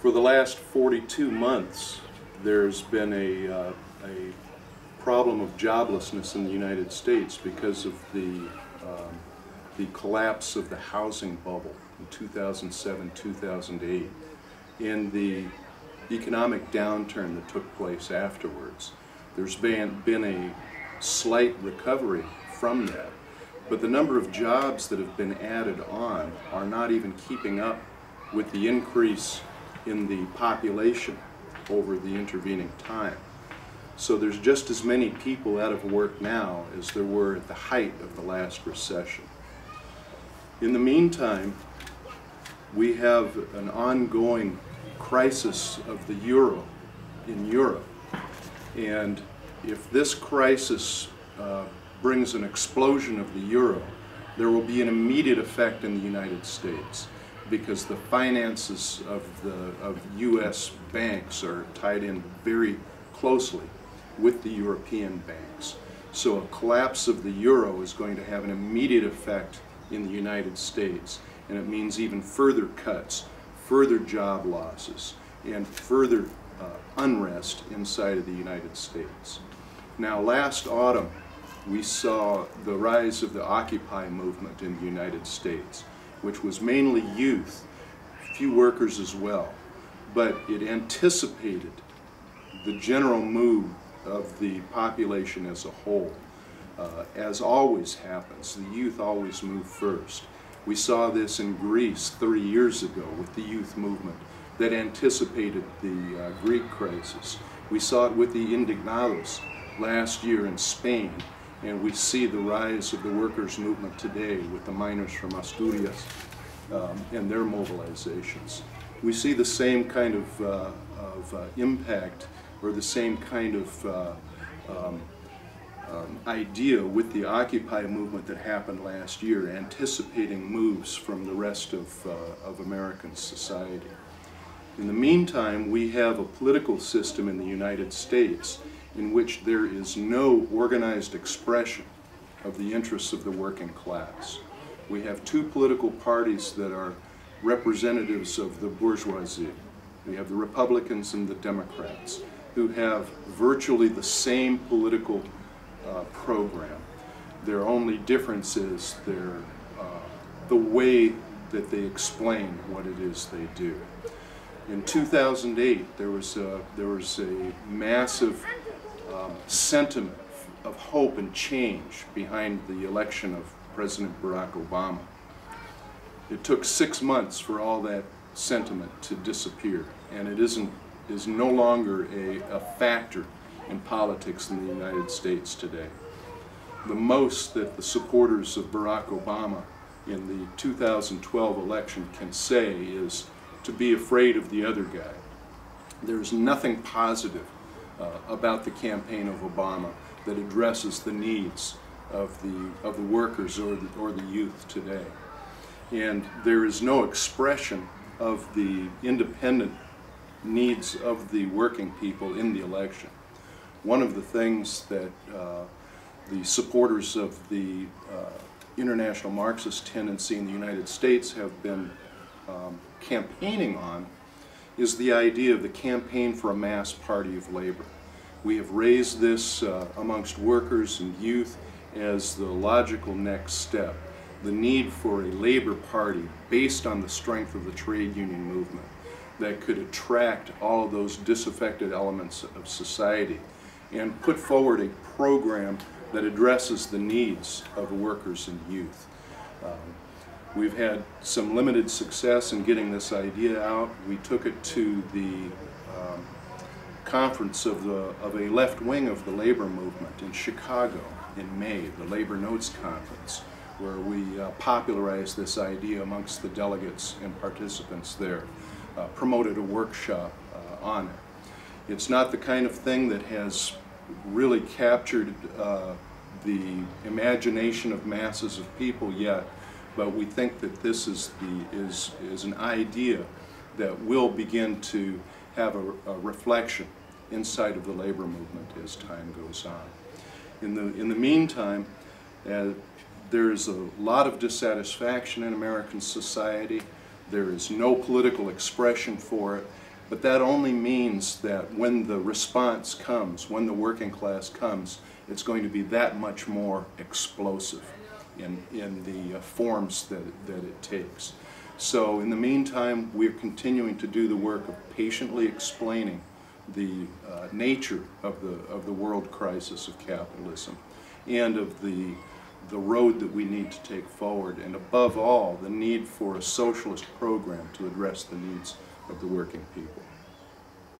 For the last 42 months, there's been a, uh, a problem of joblessness in the United States because of the, um, the collapse of the housing bubble in 2007, 2008, and the economic downturn that took place afterwards. There's been, been a slight recovery from that, but the number of jobs that have been added on are not even keeping up with the increase in the population over the intervening time. So there's just as many people out of work now as there were at the height of the last recession. In the meantime, we have an ongoing crisis of the euro in Europe. And if this crisis uh, brings an explosion of the euro, there will be an immediate effect in the United States because the finances of the of U.S. banks are tied in very closely with the European banks. So a collapse of the euro is going to have an immediate effect in the United States, and it means even further cuts, further job losses, and further uh, unrest inside of the United States. Now, last autumn, we saw the rise of the Occupy movement in the United States which was mainly youth, few workers as well, but it anticipated the general mood of the population as a whole. Uh, as always happens, the youth always move first. We saw this in Greece 30 years ago with the youth movement that anticipated the uh, Greek crisis. We saw it with the Indignados last year in Spain and we see the rise of the workers' movement today with the miners from Asturias um, and their mobilizations. We see the same kind of, uh, of uh, impact or the same kind of uh, um, um, idea with the Occupy movement that happened last year, anticipating moves from the rest of, uh, of American society. In the meantime, we have a political system in the United States in which there is no organized expression of the interests of the working class. We have two political parties that are representatives of the bourgeoisie. We have the Republicans and the Democrats, who have virtually the same political uh, program. Their only difference is their, uh, the way that they explain what it is they do. In 2008, there was a, there was a massive um, sentiment of hope and change behind the election of President Barack Obama. It took six months for all that sentiment to disappear, and it isn't is no longer a, a factor in politics in the United States today. The most that the supporters of Barack Obama in the 2012 election can say is to be afraid of the other guy. There's nothing positive about the campaign of Obama that addresses the needs of the, of the workers or the, or the youth today. And there is no expression of the independent needs of the working people in the election. One of the things that uh, the supporters of the uh, international Marxist tendency in the United States have been um, campaigning on is the idea of the campaign for a mass party of labor. We have raised this uh, amongst workers and youth as the logical next step, the need for a labor party based on the strength of the trade union movement that could attract all of those disaffected elements of society and put forward a program that addresses the needs of workers and youth. Um, We've had some limited success in getting this idea out. We took it to the um, conference of, the, of a left wing of the labor movement in Chicago in May, the Labor Notes Conference, where we uh, popularized this idea amongst the delegates and participants there, uh, promoted a workshop uh, on it. It's not the kind of thing that has really captured uh, the imagination of masses of people yet, but we think that this is, the, is, is an idea that will begin to have a, a reflection inside of the labor movement as time goes on. In the, in the meantime, uh, there is a lot of dissatisfaction in American society. There is no political expression for it. But that only means that when the response comes, when the working class comes, it's going to be that much more explosive in, in the uh, forms that, it- that it takes. So in the meantime, we're continuing to do the work of patiently explaining the uh, nature of the, of the world crisis of capitalism and of the, the road that we need to take forward, and above all, the need for a socialist program to address the needs of the working people.